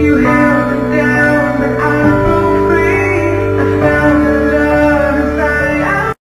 you have.